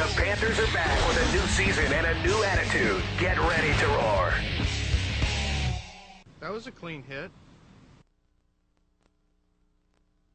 The Panthers are back with a new season and a new attitude. Get ready to roar. That was a clean hit.